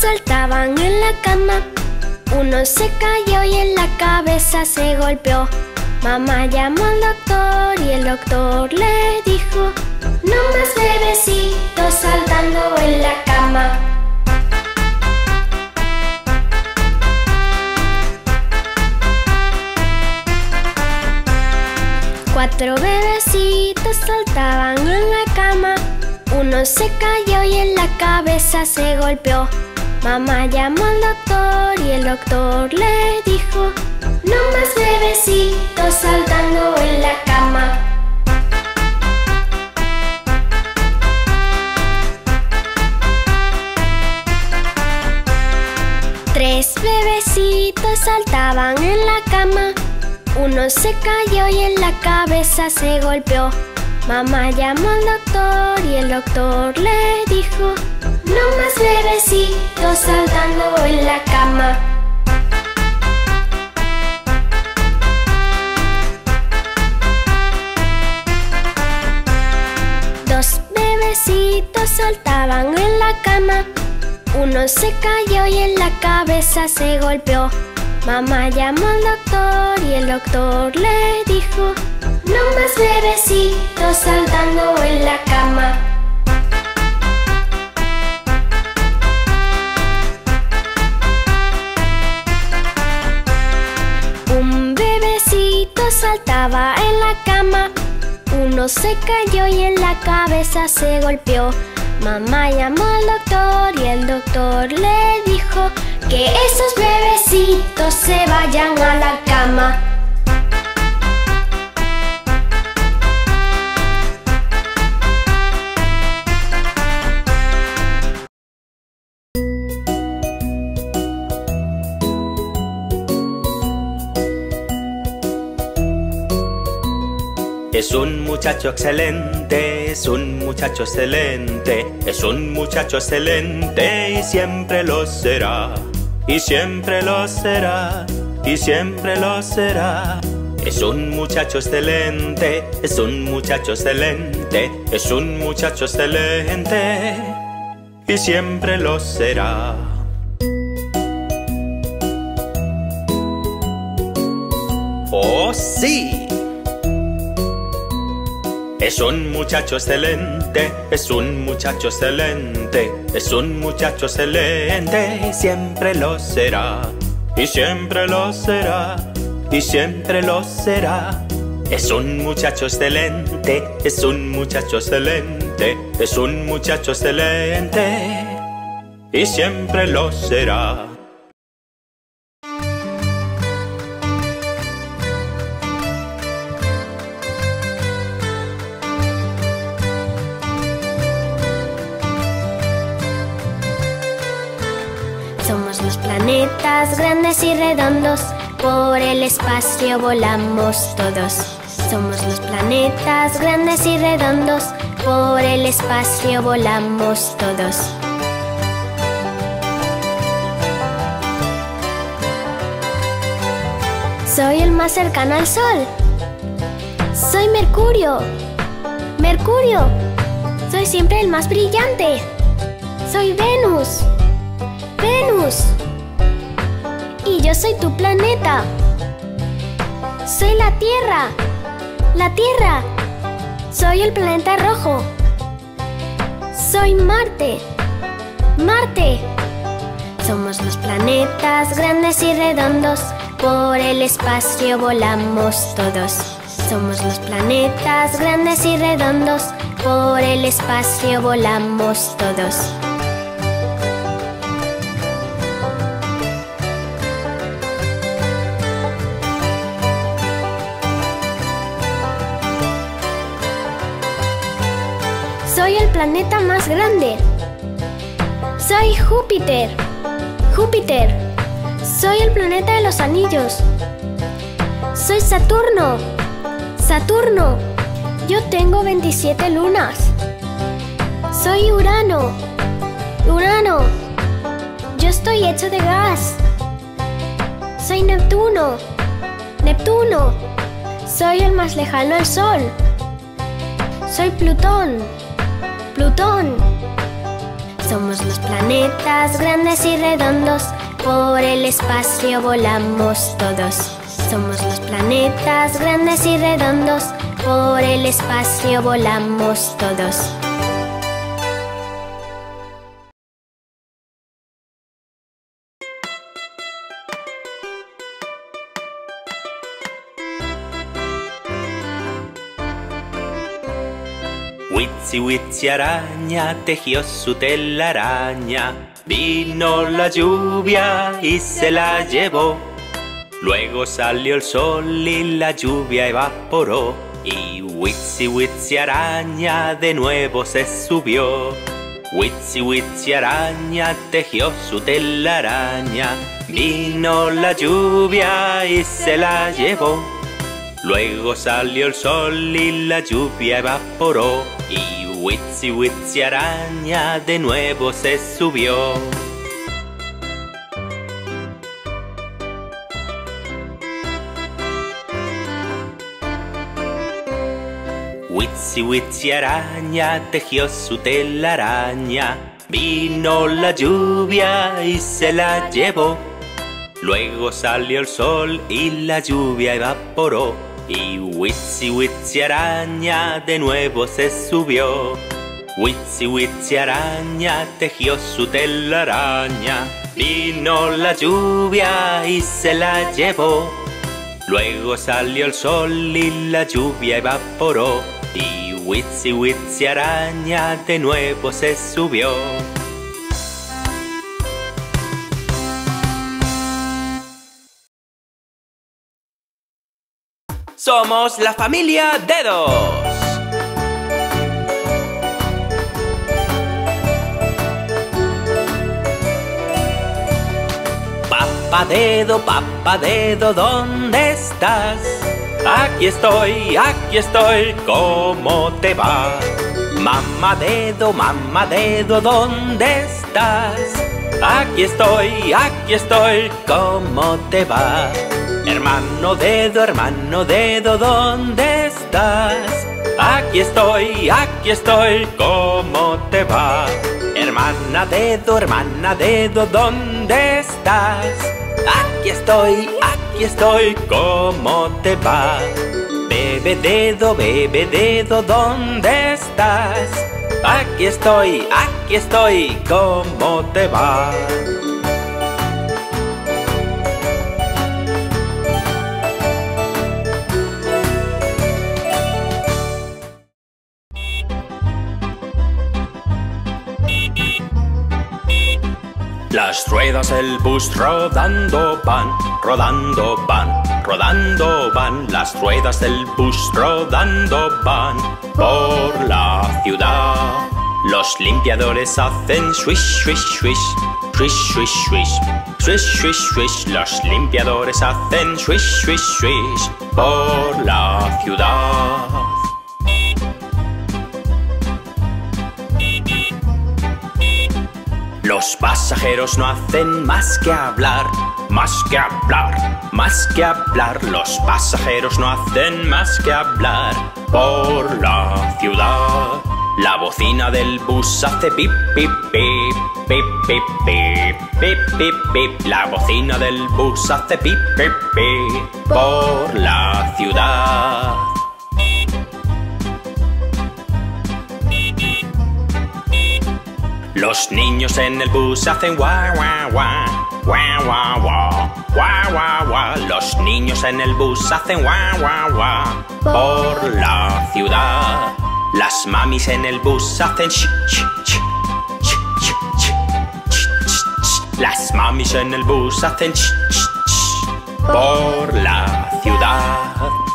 saltaban en la cama. Uno se cayó y en la cabeza se golpeó. Mamá llamó al doctor y el doctor le dijo, no más bebecitos saltando en la cama. Cuatro bebecitos saltaban en la cama. Uno se cayó y en la cabeza se golpeó. Mamá llamó al doctor y el doctor le dijo, no más bebecitos saltando en la cama. Tres bebecitos saltaban en la cama. Uno se cayó y en la cabeza se golpeó. Mamá llamó al doctor y el doctor le dijo, no más bebecitos saltando en la cama. Dos bebecitos saltaban en la cama. Uno se cayó y en la cabeza se golpeó. Mamá llamó al doctor y el doctor le dijo, no más bebecitos saltando en la cama. Saltaba en la cama. Uno se cayó y en la cabeza se golpeó. Mamá llamó al doctor y el doctor le dijo que esos bebecitos se vayan a la cama. Es un muchacho excelente, es un muchacho excelente, es un muchacho excelente y siempre lo será, y siempre lo será, y siempre lo será. Es un muchacho excelente, es un muchacho excelente, es un muchacho excelente y siempre lo será. ¡Oh, sí! Es un muchacho excelente, es un muchacho excelente, es un muchacho excelente y siempre lo será, y siempre lo será, y siempre lo será. Es un muchacho excelente, es un muchacho excelente, es un muchacho excelente y siempre lo será. Planetas grandes y redondos, por el espacio volamos todos. Somos los planetas grandes y redondos, por el espacio volamos todos. Soy el más cercano al Sol. Soy Mercurio. Mercurio. Soy siempre el más brillante. Soy Venus. Venus. Yo soy tu planeta. Soy la Tierra. La Tierra. Soy el planeta rojo. Soy Marte. Marte. Somos los planetas grandes y redondos. Por el espacio volamos todos. Somos los planetas grandes y redondos. Por el espacio volamos todos. Soy el planeta más grande. Soy Júpiter. Júpiter. Soy el planeta de los anillos. Soy Saturno. Saturno. Yo tengo 27 lunas. Soy Urano. Urano. Yo estoy hecho de gas. Soy Neptuno. Neptuno. Soy el más lejano al Sol. Soy Plutón. Plutón. Somos los planetas grandes y redondos, por el espacio volamos todos. Somos los planetas grandes y redondos, por el espacio volamos todos. Witsi araña tejió su telaraña. Vino la lluvia y se la llevó. Luego salió el sol y la lluvia evaporó. Y Witsi araña de nuevo se subió. Witsi araña tejió su telaraña. Vino la lluvia y se la llevó. Luego salió el sol y la lluvia evaporó y Witsi Witsi araña de nuevo se subió. Witsi Witsi araña tejió su telaraña. Vino la lluvia y se la llevó. Luego salió el sol y la lluvia evaporó y Witsi Witsi araña de nuevo se subió. Witsi Witsi araña tejió su telaraña. Vino la lluvia y se la llevó. Luego salió el sol y la lluvia evaporó. Y Witsi Witsi araña de nuevo se subió. Somos la familia Dedos. Papá dedo, papá dedo, ¿dónde estás? Aquí estoy, aquí estoy, ¿cómo te va? Mamá dedo, mamá dedo, ¿dónde estás? Aquí estoy, aquí estoy, ¿cómo te va? Hermano dedo, hermano dedo, ¿dónde estás? Aquí estoy, aquí estoy, ¿cómo te va? Hermana dedo, hermana dedo, ¿dónde estás? Aquí estoy, aquí estoy, ¿cómo te va? Bebe dedo, bebe dedo, ¿dónde estás? Aquí estoy, aquí estoy, ¿cómo te va? Las ruedas del bus rodando van, rodando van, rodando van. Las ruedas del bus rodando van por la ciudad. Los limpiadores hacen swish, swish, swish, swish, swish, swish, swish, swish, swish. Los limpiadores hacen swish, swish, swish por la ciudad. Los pasajeros no hacen más que hablar, más que hablar, más que hablar. Los pasajeros no hacen más que hablar por la ciudad. La bocina del bus hace pip, pip, pip, pip, pip, pip, pip, pip. La bocina del bus hace pip, pip, pip por la ciudad. Los niños en el bus hacen guau guau guau Guau guau guau Guau guau guau Los niños en el bus hacen guau guau guau Por la ciudad Las mamis en el bus hacen ch ch Las mamis en el bus hacen ch ch Por la ciudad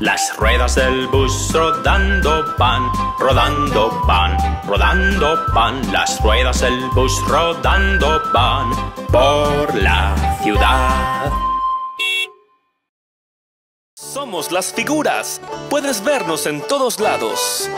Las ruedas del bus rodando van, rodando van, rodando van. Las ruedas del bus rodando van por la ciudad. Somos las figuras. Puedes vernos en todos lados.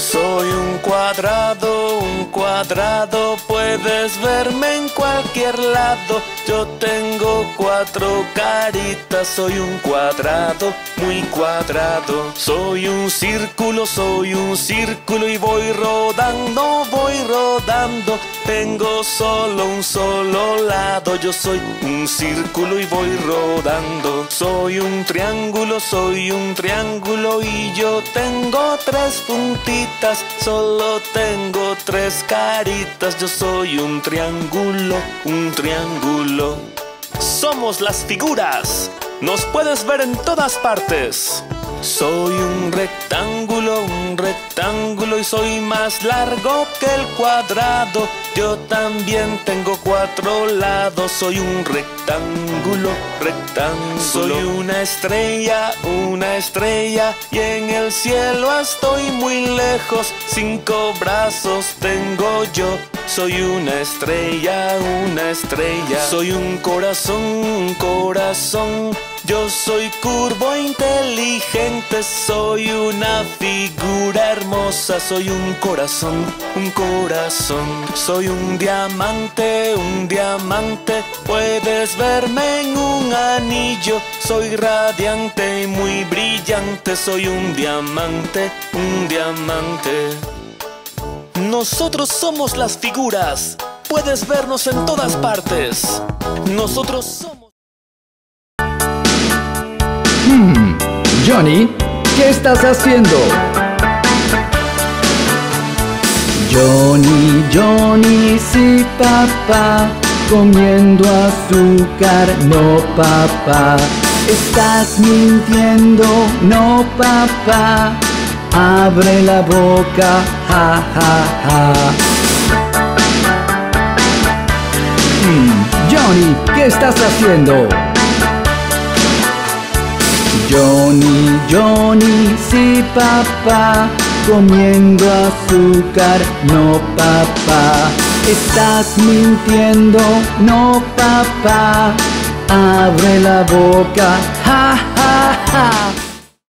Soy un cuadrado, un cuadrado, puedes verme en cualquier lado. Yo tengo cuatro caritas, soy un cuadrado, muy cuadrado. Soy un círculo, soy un círculo y voy rodando, voy rodando. Tengo solo un solo lado, yo soy un círculo y voy rodando. Soy un triángulo, soy un triángulo y yo tengo tres solo tengo tres caritas. Yo soy un triángulo, un triángulo. Somos las figuras, nos puedes ver en todas partes. Soy un rectángulo, un rectángulo y soy más largo que el cuadrado. Yo también tengo cuatro lados, soy un rectángulo, rectángulo. Soy una estrella, una estrella y en el cielo estoy muy lejos. Cinco brazos tengo yo, soy una estrella, una estrella. Soy un corazón, un corazón yo soy curvo inteligente, soy una figura hermosa, soy un corazón, un corazón. Soy un diamante, un diamante, puedes verme en un anillo. Soy radiante y muy brillante, soy un diamante, un diamante. Nosotros somos las figuras, puedes vernos en todas partes. Nosotros somos... Johnny, ¿qué estás haciendo? Johnny, Johnny, sí papá, comiendo azúcar, no papá. Estás mintiendo, no papá, abre la boca, ja ja ja. Hmm, Johnny, ¿qué estás haciendo? Johnny, Johnny, sí papá, comiendo azúcar, no papá. Estás mintiendo, no papá, abre la boca, ja ja ja.